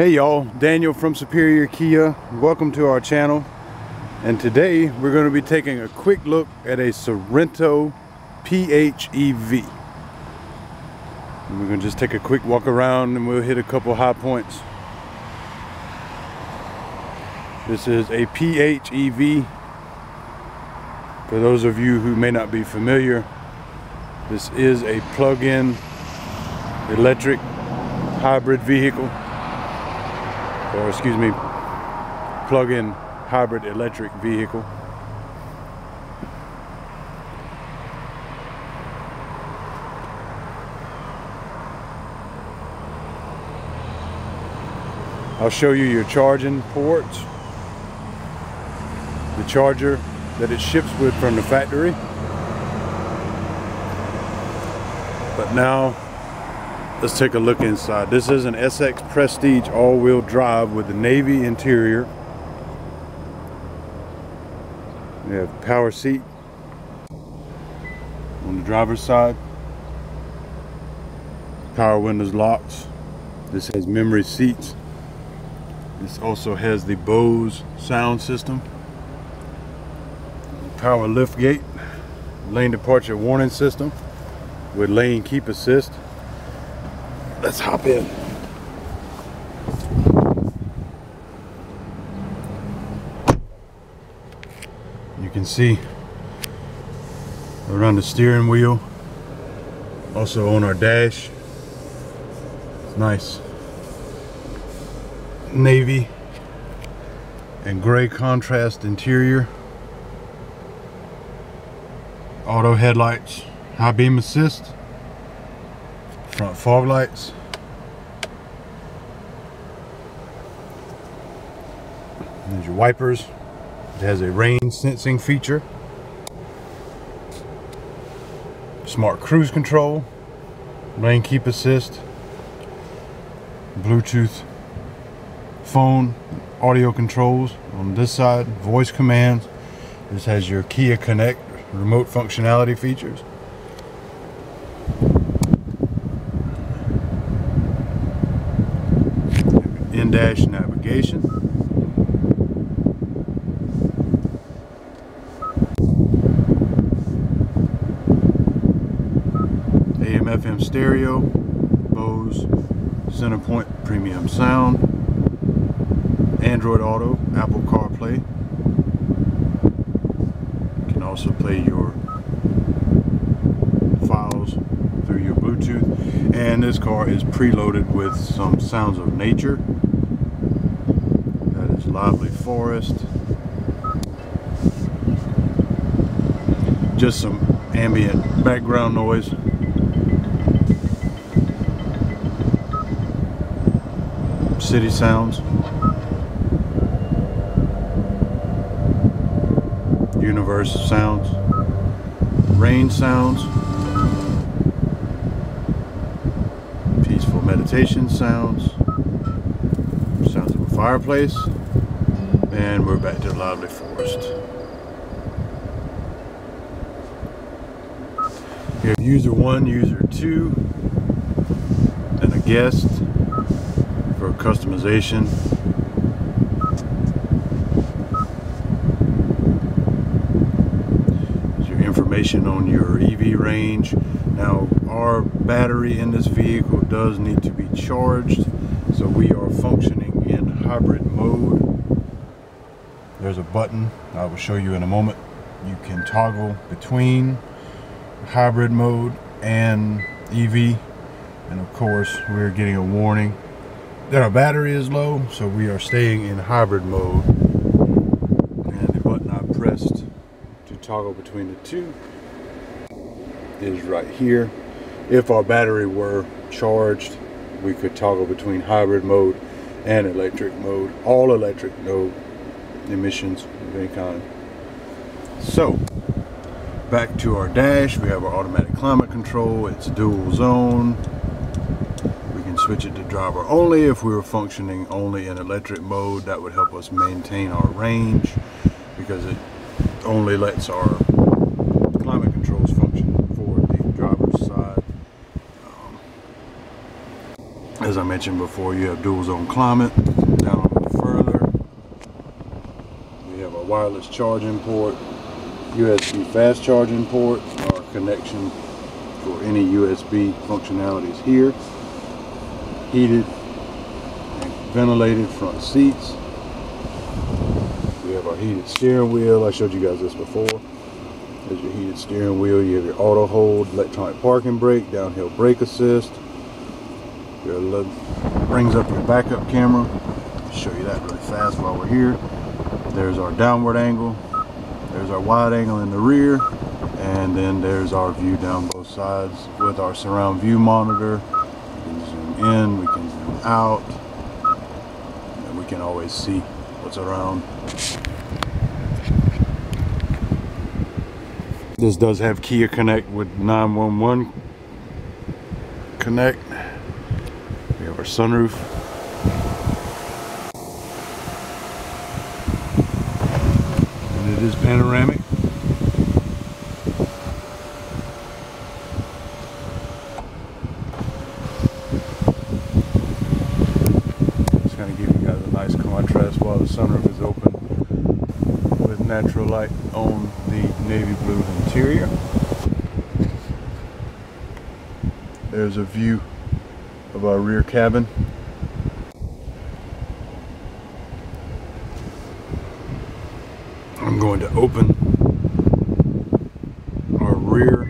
Hey y'all, Daniel from Superior Kia. Welcome to our channel. And today we're going to be taking a quick look at a Sorento PHEV. And we're going to just take a quick walk around and we'll hit a couple high points. This is a PHEV. For those of you who may not be familiar, this is a plug-in electric hybrid vehicle or excuse me plug-in hybrid electric vehicle. I'll show you your charging ports the charger that it ships with from the factory. But now let's take a look inside. This is an SX Prestige all-wheel drive with the navy interior. We have power seat on the driver's side. Power windows locks. This has memory seats. This also has the Bose sound system. Power lift gate lane departure warning system with lane keep assist let's hop in. You can see around the steering wheel, also on our dash. It's nice. Navy and gray contrast interior. Auto headlights, high beam assist front fog lights. There's your wipers. It has a rain sensing feature. Smart cruise control. Lane keep assist. Bluetooth phone audio controls on this side. Voice commands. This has your Kia Connect remote functionality features. In-dash navigation. AM FM stereo, Bose Centerpoint premium sound, Android Auto, Apple CarPlay. You can also play your files through your Bluetooth and this car is preloaded with some sounds of nature lively forest. Just some ambient background noise. City sounds. Universe sounds. Rain sounds. Peaceful meditation sounds. Sounds of a fireplace and we're back to the lively forest. You have user one, user two, and a guest for customization. Your information on your EV range. Now our battery in this vehicle does need to be charged so we are functioning in hybrid mode there's a button I will show you in a moment. You can toggle between hybrid mode and EV and of course we're getting a warning that our battery is low so we are staying in hybrid mode. And the button I pressed to toggle between the two is right here. If our battery were charged we could toggle between hybrid mode and electric mode. All electric mode emissions of any kind. So, back to our dash, we have our automatic climate control, it's dual zone. We can switch it to driver only if we were functioning only in electric mode. That would help us maintain our range because it only lets our climate controls function for the driver's side. Um, as I mentioned before, you have dual zone climate. Down a little further, we have a wireless charging port, USB fast charging port, our connection for any USB functionalities here. Heated and ventilated front seats. We have our heated steering wheel. I showed you guys this before. There's your heated steering wheel. You have your auto hold, electronic parking brake, downhill brake assist. Your brings up your backup camera. show you that really fast while we're here. There's our downward angle. There's our wide angle in the rear. And then there's our view down both sides with our surround view monitor. We can zoom in, we can zoom out. And we can always see what's around. This does have Kia Connect with 911 Connect. We have our sunroof. And it is panoramic. Just going to give you guys a nice contrast while the sunroof is open with natural light on the navy blue interior. There's a view of our rear cabin. I'm going to open our rear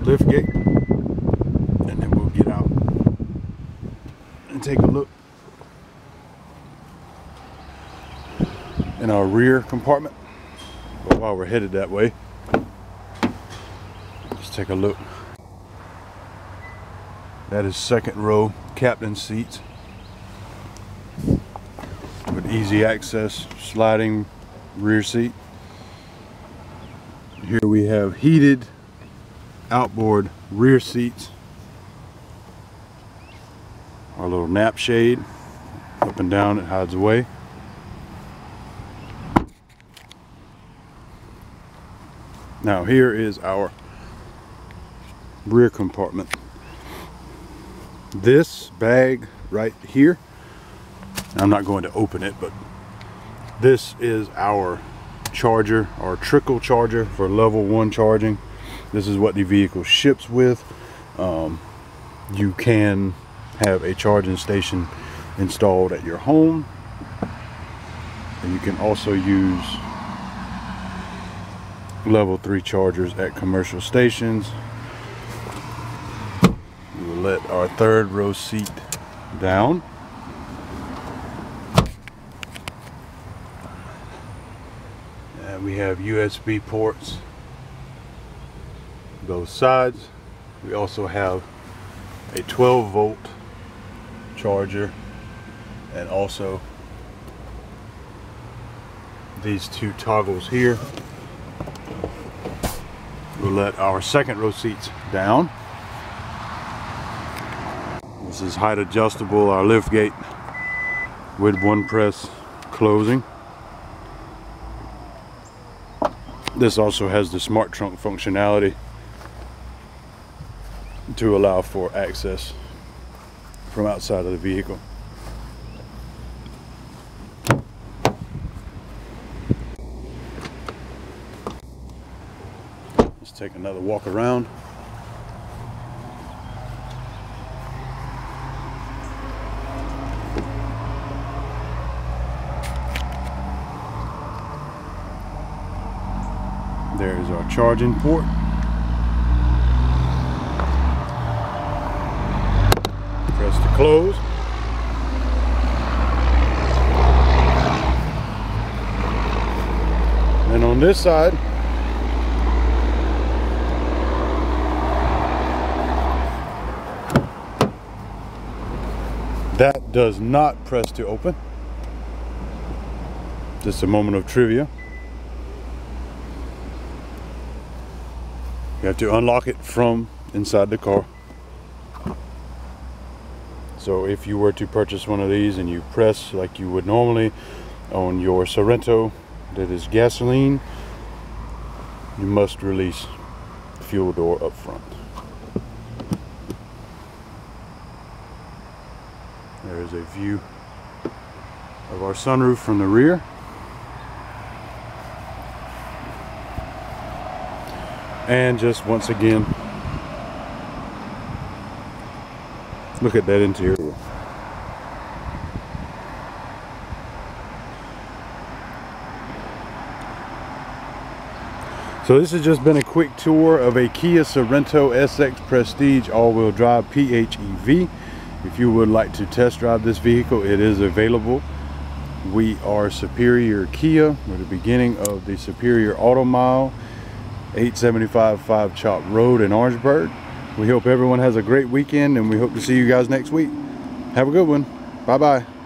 lift gate and then we'll get out and take a look in our rear compartment. But while we're headed that way, let's take a look. That is second row captain seats with easy access sliding rear seat. Here we have heated outboard rear seats. Our little nap shade up and down it hides away. Now here is our rear compartment. This bag right here, I'm not going to open it, but this is our charger, or trickle charger for level one charging. This is what the vehicle ships with. Um, you can have a charging station installed at your home. And you can also use level 3 chargers at commercial stations. We will let our third row seat down. And we have USB ports both sides. We also have a 12 volt charger and also these two toggles here We'll let our second row seats down. This is height adjustable, our lift gate with one press closing. This also has the smart trunk functionality to allow for access from outside of the vehicle. Let's take another walk around. There's our charging port. Press to close. And on this side, That does not press to open. Just a moment of trivia. You have to unlock it from inside the car. So if you were to purchase one of these and you press like you would normally on your Sorento that is gasoline, you must release the fuel door up front. There is a view of our sunroof from the rear. And just once again, look at that interior. So this has just been a quick tour of a Kia Sorento SX Prestige all-wheel drive PHEV. If you would like to test drive this vehicle, it is available. We are Superior Kia. We're the beginning of the Superior Auto Mile, 875 5 Chop Road in Orangeburg. We hope everyone has a great weekend and we hope to see you guys next week. Have a good one. Bye-bye.